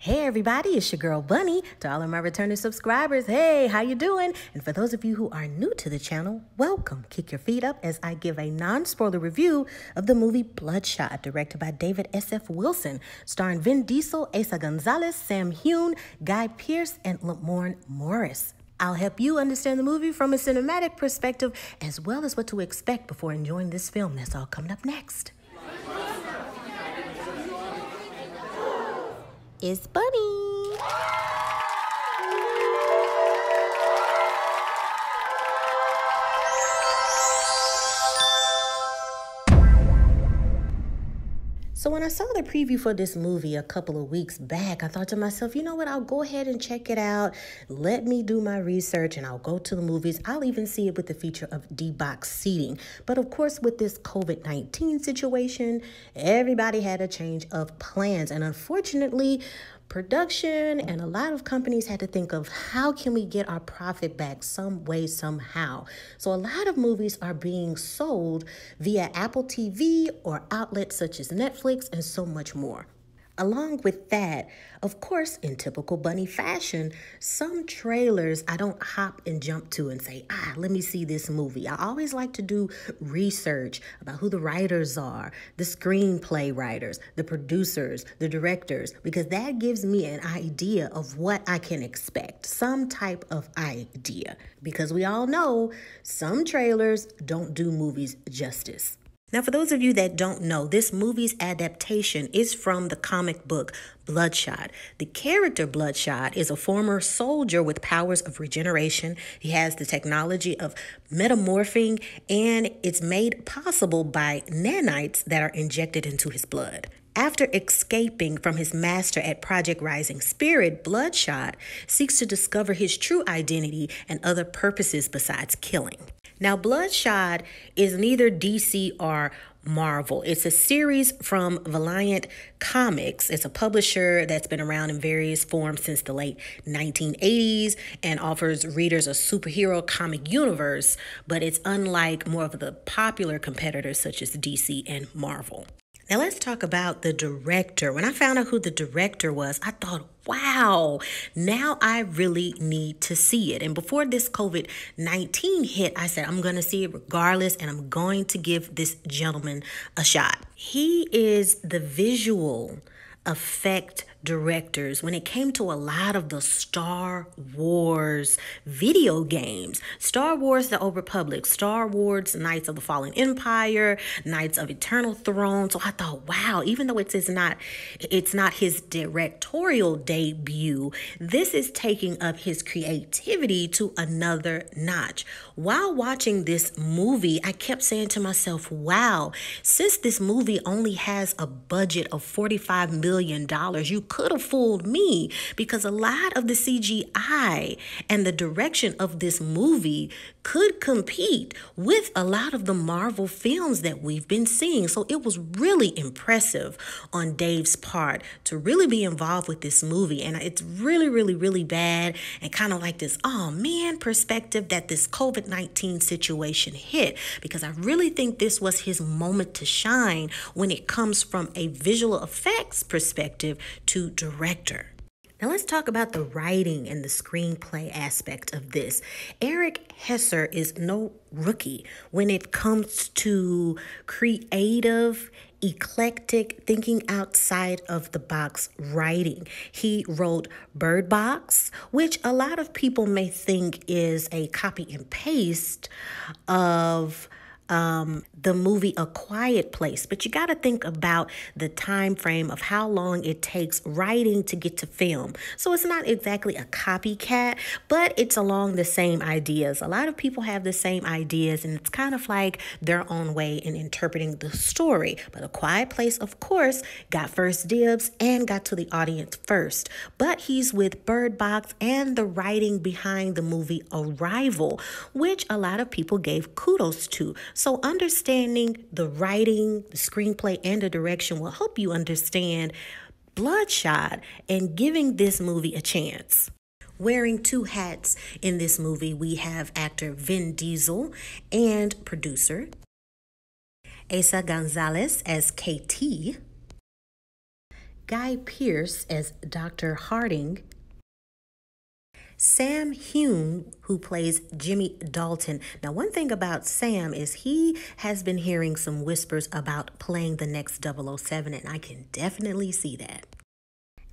Hey everybody, it's your girl Bunny. To all of my returning subscribers, hey, how you doing? And for those of you who are new to the channel, welcome. Kick your feet up as I give a non-spoiler review of the movie Bloodshot, directed by David S.F. Wilson, starring Vin Diesel, Eiza Gonzalez, Sam Heughan, Guy Pearce, and Lamorne Morris. I'll help you understand the movie from a cinematic perspective, as well as what to expect before enjoying this film. That's all coming up next. It's Bunny. So when I saw the preview for this movie a couple of weeks back, I thought to myself, you know what? I'll go ahead and check it out. Let me do my research and I'll go to the movies. I'll even see it with the feature of D-box seating. But of course, with this COVID-19 situation, everybody had a change of plans. And unfortunately, production and a lot of companies had to think of how can we get our profit back some way somehow. So a lot of movies are being sold via apple tv or outlets such as netflix and so much more Along with that, of course, in typical bunny fashion, some trailers I don't hop and jump to and say, ah, let me see this movie. I always like to do research about who the writers are, the screenplay writers, the producers, the directors, because that gives me an idea of what I can expect, some type of idea. Because we all know some trailers don't do movies justice. Now, for those of you that don't know, this movie's adaptation is from the comic book Bloodshot. The character Bloodshot is a former soldier with powers of regeneration. He has the technology of metamorphing, and it's made possible by nanites that are injected into his blood. After escaping from his master at Project Rising Spirit, Bloodshot seeks to discover his true identity and other purposes besides killing. Now, Bloodshot is neither DC or Marvel. It's a series from Valiant Comics. It's a publisher that's been around in various forms since the late 1980s and offers readers a superhero comic universe, but it's unlike more of the popular competitors such as DC and Marvel. Now, let's talk about the director. When I found out who the director was, I thought, wow, now I really need to see it. And before this COVID 19 hit, I said, I'm going to see it regardless, and I'm going to give this gentleman a shot. He is the visual effect directors when it came to a lot of the Star Wars video games. Star Wars The Old Republic, Star Wars Knights of the Fallen Empire, Knights of Eternal Throne. So I thought, wow, even though it is not it's not his directorial debut, this is taking up his creativity to another notch. While watching this movie, I kept saying to myself, wow, since this movie only has a budget of $45 million, you could have fooled me because a lot of the CGI and the direction of this movie could compete with a lot of the Marvel films that we've been seeing. So it was really impressive on Dave's part to really be involved with this movie. And it's really, really, really bad and kind of like this, oh man, perspective that this COVID 19 situation hit because I really think this was his moment to shine when it comes from a visual effects perspective to director. Now, let's talk about the writing and the screenplay aspect of this. Eric Heisserer is no rookie when it comes to creative, eclectic, thinking outside of the box writing. He wrote Bird Box, which a lot of people may think is a copy and paste of um, the movie A Quiet Place, but you got to think about the time frame of how long it takes writing to get to film. So it's not exactly a copycat, but it's along the same ideas. A lot of people have the same ideas, and it's kind of like their own way in interpreting the story. But A Quiet Place, of course, got first dibs and got to the audience first. But he's with Bird Box and the writing behind the movie Arrival, which a lot of people gave kudos to. So understanding the writing, the screenplay, and the direction will help you understand Bloodshot and giving this movie a chance. Wearing two hats in this movie, we have actor Vin Diesel and producer Eiza Gonzalez as KT, Guy Pearce as Dr. Harting, Sam Heughan, who plays Jimmy Dalton. Now, one thing about Sam is he has been hearing some whispers about playing the next 007, and I can definitely see that.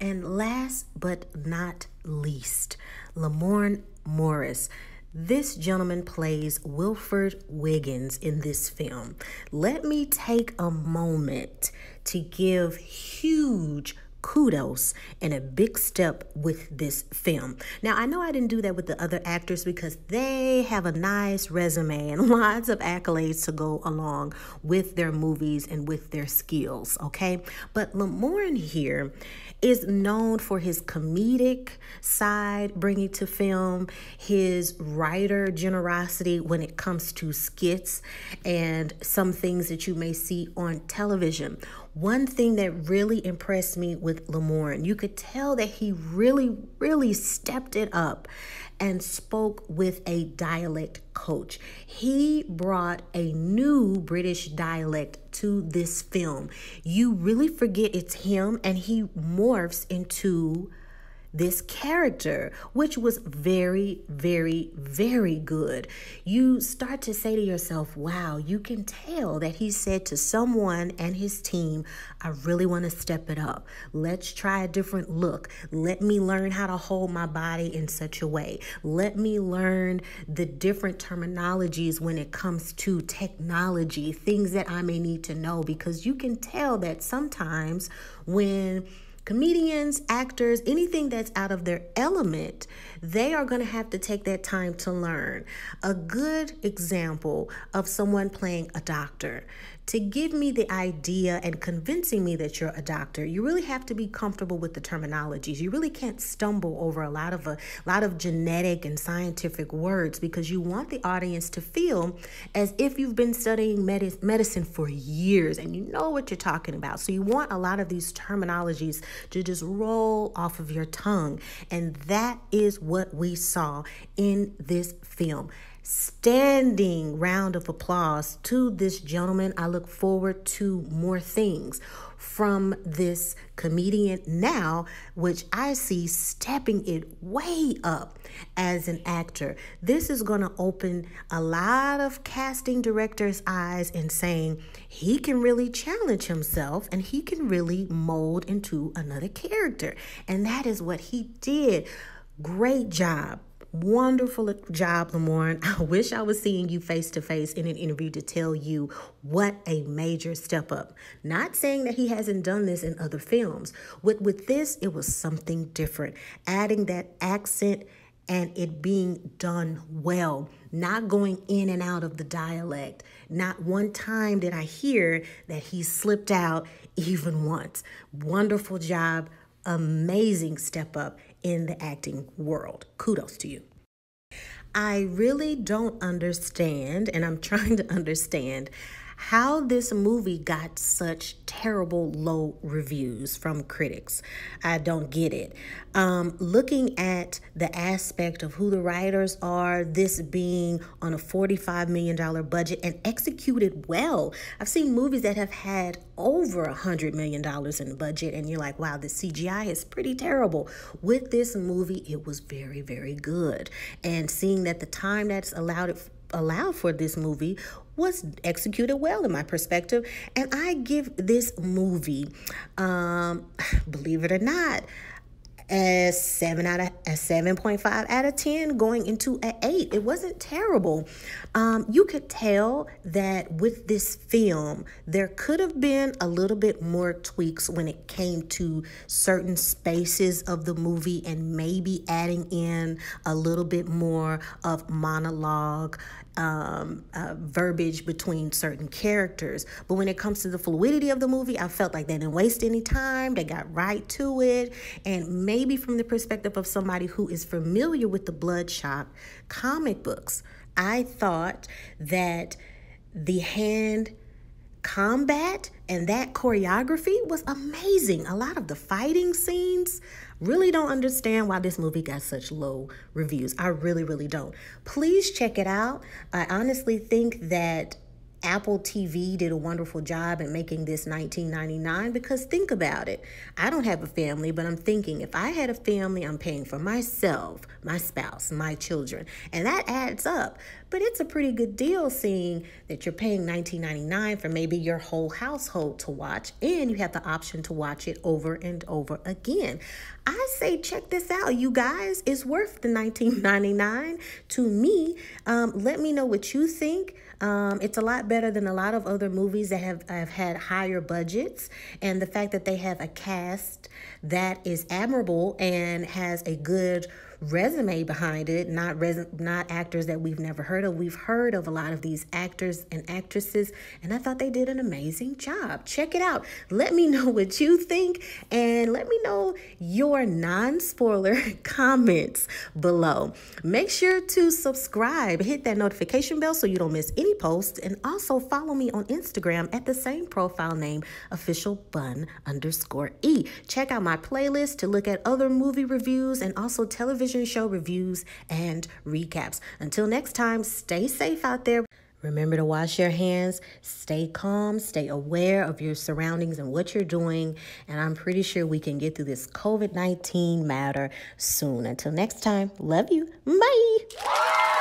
And last but not least, Lamorne Morris. This gentleman plays Wilfred Wigans in this film. Let me take a moment to give huge kudos and a big step with this film. Now, I know I didn't do that with the other actors because they have a nice resume and lots of accolades to go along with their movies and with their skills, okay? But Lamorne here is known for his comedic side bringing to film, his writer generosity when it comes to skits and some things that you may see on television. One thing that really impressed me with Lamorne, you could tell that he really, really stepped it up and spoke with a dialect coach. He brought a new British dialect to this film. You really forget it's him, and he morphs into this character, which was very, very, very good. You start to say to yourself, wow, you can tell that he said to someone and his team, I really want to step it up. Let's try a different look. Let me learn how to hold my body in such a way. Let me learn the different terminologies when it comes to technology, things that I may need to know, because you can tell that sometimes when comedians, actors, anything that's out of their element, they are going to have to take that time to learn. A good example of someone playing a doctor to give me the idea and convincing me that you're a doctor, you really have to be comfortable with the terminologies. You really can't stumble over a lot of a lot of genetic and scientific words because you want the audience to feel as if you've been studying med- medicine for years and you know what you're talking about. So you want a lot of these terminologies to just roll off of your tongue. And that is what we saw in this film standing round of applause to this gentleman. I look forward to more things from this comedian now, which I see stepping it way up as an actor. This is going to open a lot of casting directors' eyes and saying he can really challenge himself and he can really mold into another character. And that is what he did. Great job. Wonderful job, Lamorne. I wish I was seeing you face to face in an interview to tell you what a major step up. Not saying that he hasn't done this in other films. With with this, it was something different. Adding that accent and it being done well, not going in and out of the dialect. Not one time did I hear that he slipped out even once. Wonderful job, amazing step up in the acting world. Kudos to you. I really don't understand, and I'm trying to understand how this movie got such terrible low reviews from critics. I don't get it. Um, looking at the aspect of who the writers are, this being on a $45 million budget and executed well. I've seen movies that have had over a $100 million in the budget, and you're like, wow, the CGI is pretty terrible. With this movie, it was very, very good. And seeing that the time that's allowed it allowed for this movie was executed well in my perspective. And i give this movie um believe it or not a seven out of a seven point five out of ten, going into an eight. It wasn't terrible. Um, you could tell that with this film, there could have been a little bit more tweaks when it came to certain spaces of the movie, and maybe adding in a little bit more of monologue um, uh, verbiage between certain characters. But when it comes to the fluidity of the movie, I felt like they didn't waste any time. They got right to it. And maybe from the perspective of somebody who is familiar with the Bloodshot comic books, I thought that the hand combat and that choreography was amazing. A lot of the fighting scenes really don't understand why this movie got such low reviews. I really, really don't. Please check it out. I honestly think that Apple TV did a wonderful job at making this 1999 because think about it. I don't have a family, but I'm thinking if I had a family, I'm paying for myself, my spouse, my children, and that adds up. But it's a pretty good deal seeing that you're paying 19.99 for maybe your whole household to watch and you have the option to watch it over and over again. I say check this out, you guys. It's worth the 19.99 to me. Um, let me know what you think. Um, it's a lot better than a lot of other movies that have, have had higher budgets. And the fact that they have a cast that is admirable and has a good resume behind it, not res- not actors that we've never heard of. We've heard of a lot of these actors and actresses, and I thought they did an amazing job. Check it out. Let me know what you think, and let me know your non-spoiler comments below. Make sure to subscribe, hit that notification bell so you don't miss any posts, and also follow me on Instagram at the same profile name, official bun underscore e. Check out my playlist to look at other movie reviews and also television television show reviews and recaps. Until next time, stay safe out there. Remember to wash your hands, stay calm, stay aware of your surroundings and what you're doing. And I'm pretty sure we can get through this COVID 19 matter soon. Until next time, love you. Bye.